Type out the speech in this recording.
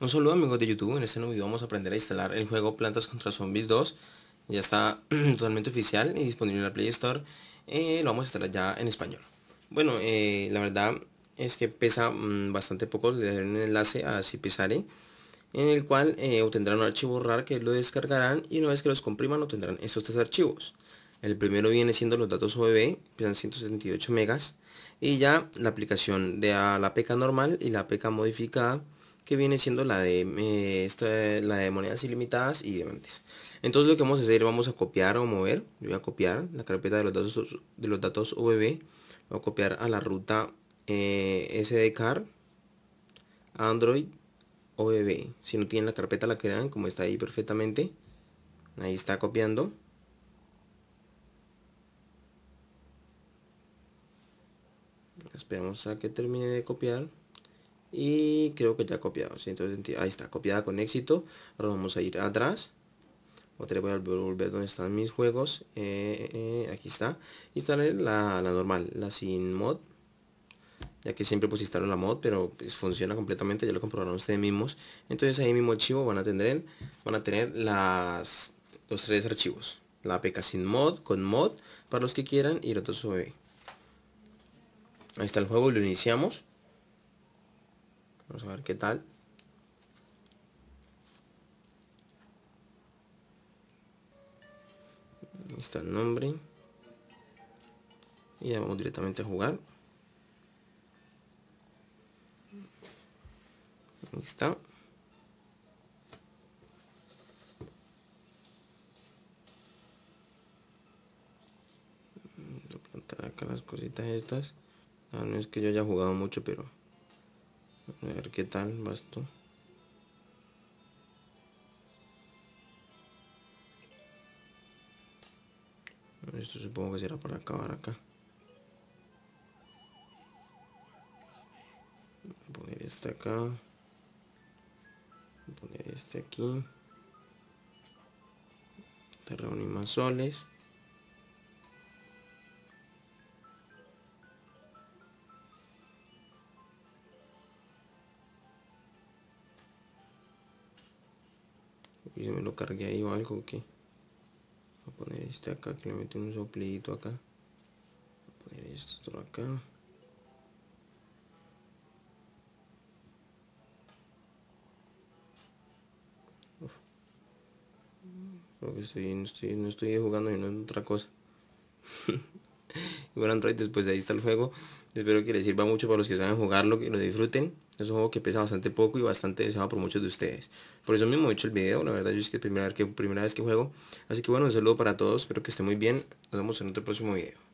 Un saludo amigos de YouTube, en este nuevo video vamos a aprender a instalar el juego Plantas contra Zombies 2 Ya está totalmente oficial y disponible en la Play Store. Eh, Lo vamos a instalar ya en español. Bueno, eh, la verdad es que pesa mm, bastante poco, le daré un enlace a Cipesare En el cual eh, obtendrán un archivo RAR que lo descargarán y una vez que los compriman obtendrán estos tres archivos. El primero viene siendo los datos OBB, pesan 178 megas Y ya la aplicación de la APK normal y la APK modificada que viene siendo la de eh, esta, la de monedas ilimitadas y diamantes. Entonces lo que vamos a hacer vamos a copiar o mover yo voy a copiar la carpeta de los datos de los datos VB voy a copiar a la ruta eh, SDCAR Android OBB si no tienen la carpeta la crean como está ahí perfectamente. Ahí está copiando. Esperamos a que termine de copiar y creo que ya copiado entonces ahí está copiada con éxito. Ahora vamos a ir atrás. Otra voy a volver donde están mis juegos. Eh, eh, aquí está. Instalar la, la, normal la sin mod. Ya que siempre pues instalo la mod pero pues, funciona completamente ya lo comprobaron ustedes mismos. Entonces ahí mismo archivo van a tener van a tener las los tres archivos. La APK sin mod con mod para los que quieran y sube. Ahí está el juego lo iniciamos Vamos a ver qué tal. Está el nombre. Y vamos directamente a jugar. Ahí está. Plantar acá las cositas estas. Ah, no es que yo haya jugado mucho, pero a ver qué tal va esto. Esto supongo que será para acabar acá. Voy a poner este acá. Voy a poner este aquí. Te reunir más soles. Y se me lo cargué ahí o algo que voy a poner este acá que le metí un soplidito acá. Voy a poner esto acá. Creo que estoy, no, estoy, no estoy jugando y no es otra cosa. y bueno Android, después de ahí está el juego. Espero que les sirva mucho para los que saben jugarlo, que lo disfruten. Es un juego que pesa bastante poco y bastante deseado por muchos de ustedes. Por eso mismo he hecho el video, la verdad yo es que primera vez que, primera vez que juego. Así que bueno, un saludo para todos, espero que esté muy bien. Nos vemos en otro próximo video.